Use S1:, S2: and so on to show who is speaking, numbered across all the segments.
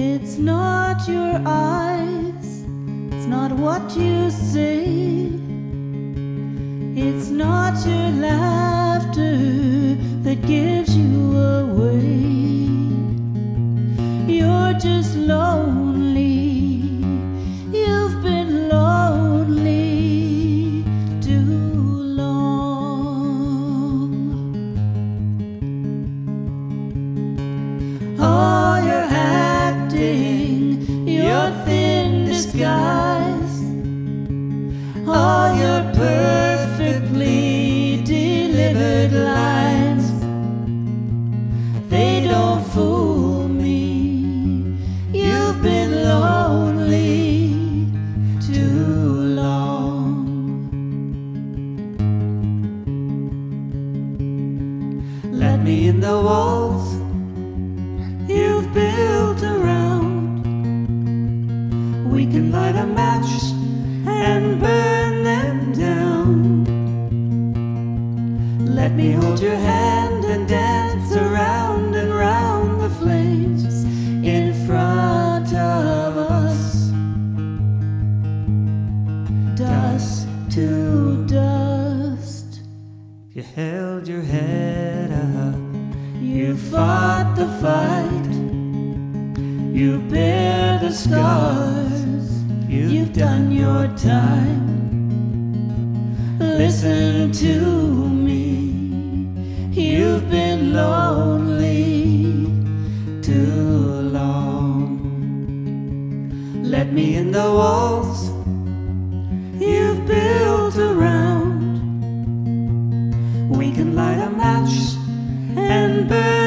S1: It's not your eyes, it's not what you say, it's not your laughter that gives you away. You're just lonely, Oh, you're acting your thin disguise. All your perfectly delivered lines. They don't fool me. You've been lonely too long. Let me in the walls you've built around. We can light a match and burn them down. Let me hold your hand and dance around and round the flames in front of us. Dust to dust.
S2: You held your head up.
S1: You fought the fight. You bear the scars. You've done your time. Listen to me. You've been lonely too long. Let me in the walls you've built around. We can light a match and burn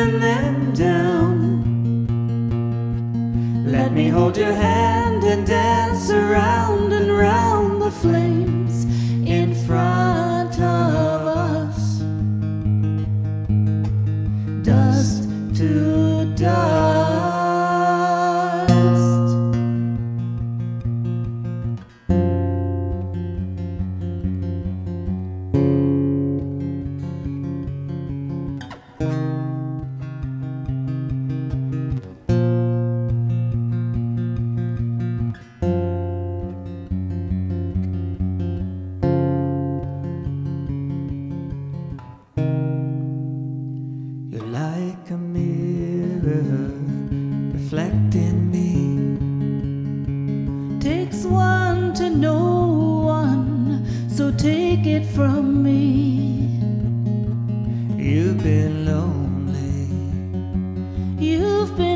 S1: Let me hold your hand and dance around and round the flames
S2: reflect in me.
S1: Takes one to know one, so take it from me.
S2: You've been lonely. You've been.